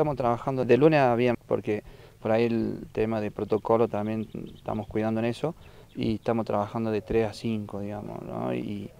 estamos trabajando de lunes a viernes porque por ahí el tema de protocolo también estamos cuidando en eso y estamos trabajando de 3 a 5, digamos, ¿no? Y,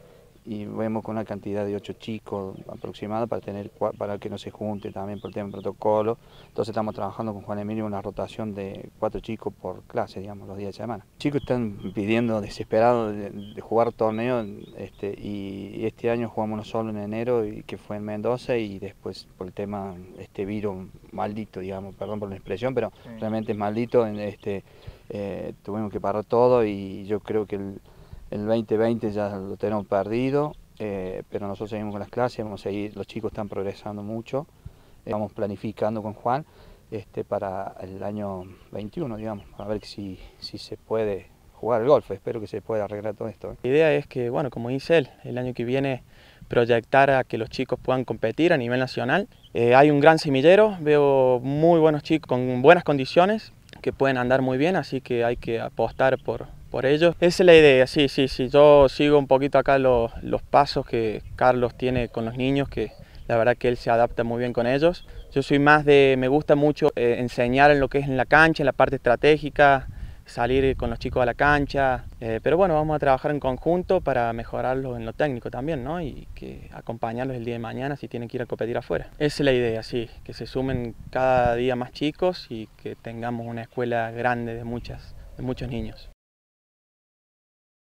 y vemos con una cantidad de ocho chicos aproximada para tener para que no se junte también por el tema del protocolo. Entonces estamos trabajando con Juan Emilio una rotación de cuatro chicos por clase, digamos, los días de semana. Los chicos están pidiendo desesperados de, jugar torneo este, y este año jugamos uno solo en enero y que fue en Mendoza y después por el tema este virus maldito, digamos, perdón por la expresión, pero realmente es maldito, este, eh, tuvimos que parar todo y yo creo que el el 2020 ya lo tenemos perdido, eh, pero nosotros seguimos con las clases, vamos a seguir, los chicos están progresando mucho, estamos planificando con Juan este, para el año 21, digamos, a ver si, si se puede jugar el golf, espero que se pueda arreglar todo esto. ¿eh? La idea es que, bueno, como dice él, el año que viene proyectar a que los chicos puedan competir a nivel nacional. Eh, hay un gran semillero, veo muy buenos chicos con buenas condiciones que pueden andar muy bien, así que hay que apostar por, por ellos. Esa es la idea, sí, sí, sí. Yo sigo un poquito acá los, los pasos que Carlos tiene con los niños, que la verdad que él se adapta muy bien con ellos. Yo soy más de, me gusta mucho eh, enseñar en lo que es en la cancha, en la parte estratégica, salir con los chicos a la cancha, eh, pero bueno, vamos a trabajar en conjunto para mejorarlos en lo técnico también, ¿no? Y que acompañarlos el día de mañana si tienen que ir a competir afuera. Esa es la idea, sí, que se sumen cada día más chicos y que tengamos una escuela grande de, muchas, de muchos niños.